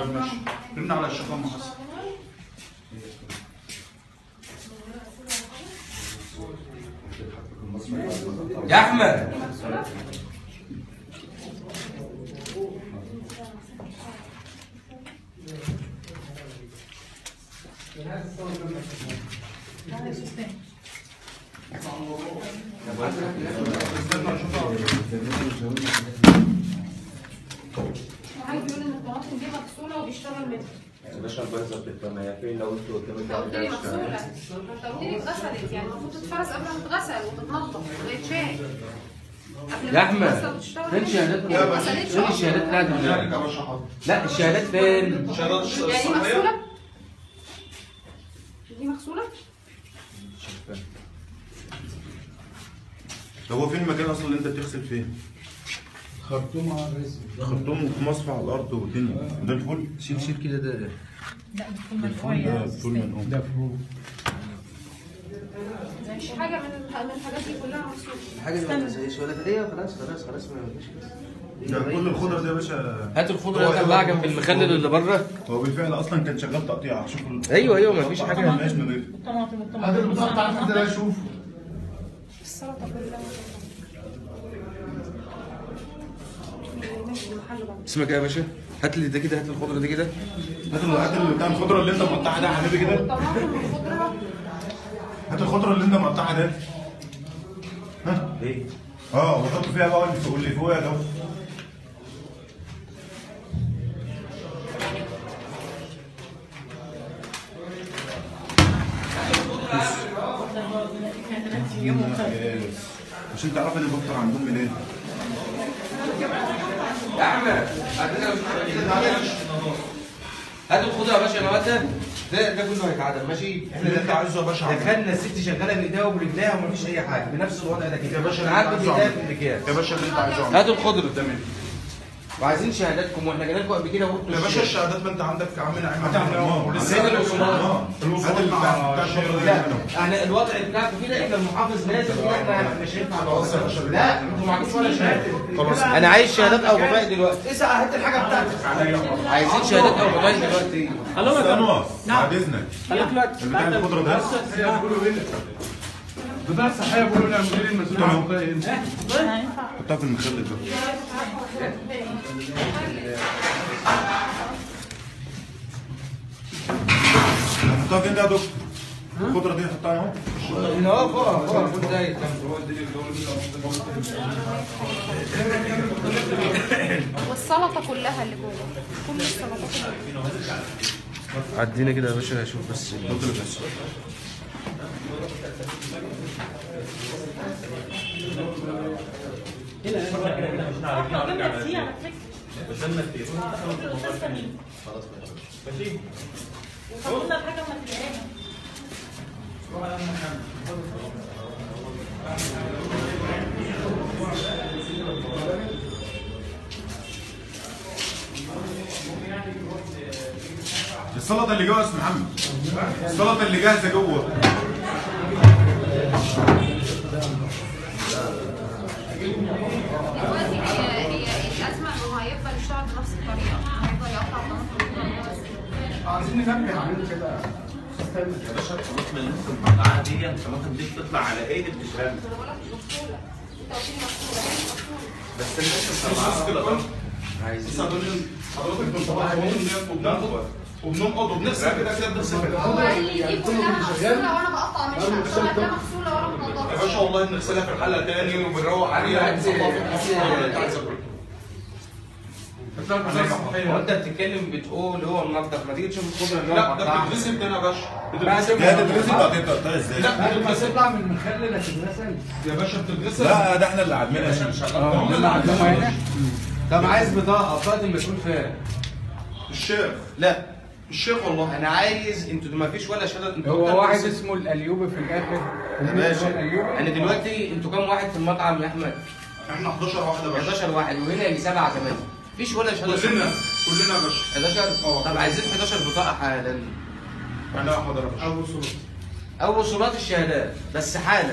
رن على الشيخ ام يا أحمد يقول ان الطماطم دي وبيشتغل منها باشا البيضة بتبقى هي فين لو أنتوا قدامك انت قلت لي مغسوله انت قلت لي اتغسلت. يعني المفروض تتفرز قبل ما تتغسل وتتنضف وتتشال. وتشتغل فين شهادات هي ما غسلتش فين. الشهادات بتاعت لا الشهادات فين؟ يعني مغسوله دي مغسوله هو فين المكان أصلا اللي أنت بتغسل فيه؟ خرطوم على الرزق. خرطوم في مصفى على الأرض والدنيا. ده الفل شيل شيل كده ده. الفل ده الفل من ده فوق مش حاجة من من الحاجات دي كلها مغسوله حاجة زي شهادة خلاص خلاص خلاص ما فيش. ده كل الخضرة دي يا باشا. هات الخضرة اللي طلعها جنب المخلل اللي بره. هو بالفعل أصلا كان شغال تقطيع. شوف أيوه أيوه ما فيش حاجة. ماشي من غير. هذا البطاقه بتاعت اسمك إيه يا باشا؟ هات لي ده كده هات لي الخضرة دي كده. هات هات بتاع الخضرة اللي انت مقطعها ده يا حبيبي كده. هات الخضرة. اللي انت مقطعها ده. ها؟ ليه؟ آه وحط فيها بقى اللي فوق اللي فوق ده مش انت عارف إن الدكتور عندهم منين؟ يا احمد هات الخضرة يا باشا يا نواته ده ده كله هيتعدل ماشي؟ إحنا اللي انت عايزه يا باشا. دخلنا الست شغالة بإيديها وبرجليها ومفيش أي حاجة. بنفس الوضع ده كده. يا باشا أنا عمل. في يا باشا اللي انت عايزه. هاتوا الخضرة. تمام. وعايزين شهاداتكم. وإحنا جينا لكم قبل كده وقلتوا يا باشا. الشهادات ما أنت عندك عامل عين السيد الشغل لا إحنا الوضع بتاعكم كده إحنا المحافظ لازم كده إحنا مش هينفع يا. لا أنتوا معكوش ولا شهادة. خلاص. أنا عايز شهادات أو بطايق دلوقتي. اسال هات الحاجة بتاعتك. عايزين شهادات أو بطايق دلوقتي. استنوا بعد اذنك خليك دلوقتي. اللي بتاع الخضره ده. بضاعة صحية بيقولوا لنا المدير المسؤول عن البضايع حطها في المخلل ده حطها فين ده يا دكتور؟ الخضره دي حطها اهو هنا فوق فوق ده والسلطه كلها اللي جوه كل السلطات اللي جوه عدينا كده يا باشا أشوف بس دكتور بس السلطة اللي جوه يا أستاذ محمد. السلطة اللي جاهزة جوه. عايزين ننبه عليه كده يا باشا الطماطم اللي أنتم مقطعها دي الطماطم دي بتطلع على إيه اللي بتشتغل بس الناس مش طبعا عايزين حضرتك بنطلع وبننقض وبننقض وبنغسل كده كده بنغسل دي كلها مغسوله وأنا بقطع ده مغسوله وأنا يا باشا والله بنغسلها في الحله تاني وبنروق عليها. ونصفها في الحله اللي انت عايزها كلها هو أنت بتتكلم بتقول هو منظف ما تيجي تشوف الخضره اللي هو لا ده بتتغسل تاني يا باشا بتتغسل ده تدريس التقطيع تقطيع إزاي؟ لا بعد ما بتتغسل تطلع من المخلل هتتغسل يا باشا بتتغسل لا ده إحنا اللي عاملينها شيخ آه اللي عندهم هنا طب عايز بطاقه بطاقه المسؤول فين؟ الشيخ. لا. الشيخ والله. أنا عايز أنتوا ما فيش ولا شهاده أنتوا هو واحد اسمه الايوبي في الآخر. يا باشا الايوبي أنا دلوقتي أنتوا كام واحد في المطعم يا أحمد؟ إحنا 11 واحدة يا باشا. 11 واحد وهنا يجي 7 8 مفيش ولا شهادة. كلنا كلنا يا باشا. 11 آه. طب عايزين 11 بطاقة حالا إحنا حاضر يا باشا أو وصولات الشهادات بس حالا.